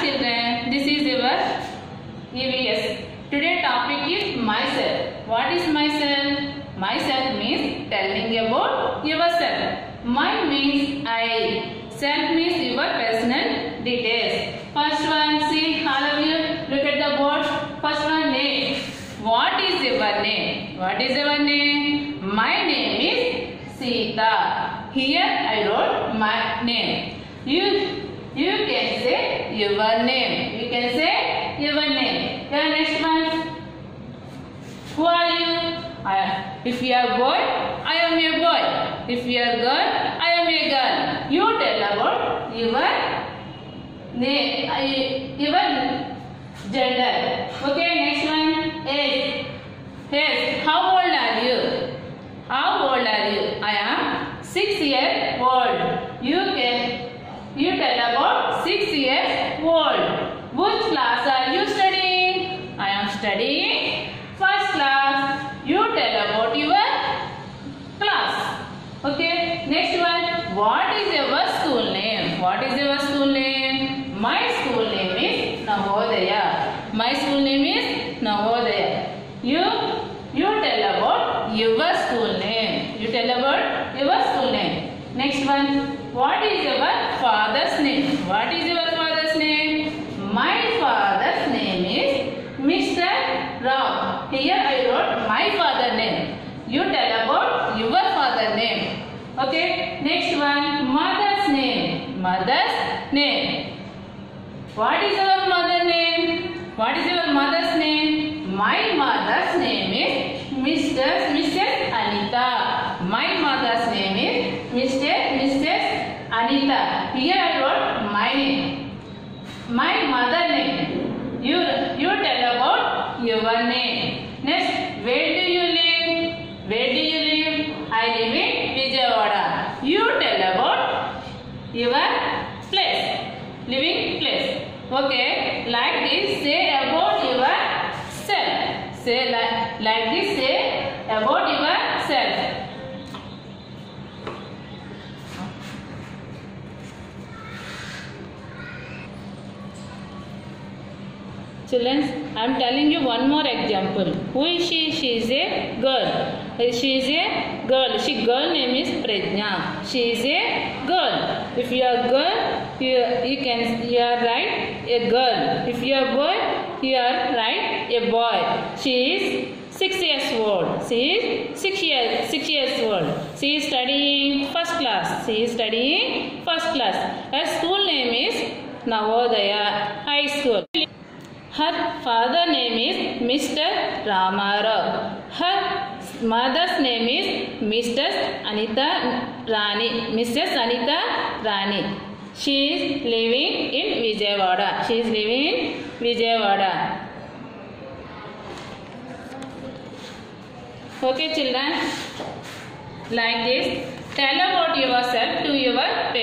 children, this is your EVS. Today topic is myself. What is myself? Myself means telling about yourself. My means I. Self means your personal details. First one, see all of you, look at the board. First one, name. What is your name? What is your name? My name is Sita. Here I wrote my name. You you can say your name. You can say your name. Your next one. Who are you? I, if you are boy, I am a boy. If you are girl, I am a girl. You tell about your name, uh, your gender. Okay, next one. Age. Yes. How old are you? How old are you? I am six years old. You can you tell about six old. Which class are you studying? I am studying first class. You tell about your class. Okay. Next one. What is your school name? What is your school name? My school name is Navodaya. My school name is Navodaya. You you tell about your school name. You tell about your school name. Next one. What is your father's name? What is your father's name? My father's name is Mr. Rao. Here I wrote my father name. You tell about your father name. Okay. Next one. Mother's name. Mother's name. What is your mother name? What is your mother's name? My mother's name is Mr. Mrs. Anita. My mother's name is Mr. Mrs. Anita. Here I wrote my name. My mother name. You you tell about your name. Next, where do you live? Where do you live? I live in Vijayawada. You tell about your place. Living place. Okay. Like this, say about yourself. Say like, like this, say about yourself. Children, I am telling you one more example. Who is she? She is a girl. She is a girl. She girl name is Prajna. She is a girl. If you are girl, you, you can you are right a girl. If you are boy, you are right a boy. She is six years old. She is six years six years old. She is studying first class. She is studying first class. Her school name is Navodaya High School. Her father name is Mr. Ramarao. Her mother's name is Mrs. Anita Rani. Mrs. Anita Rani. She is living in Vijayawada. She is living in Vijayawada. Okay children, like this, tell about yourself to your parents.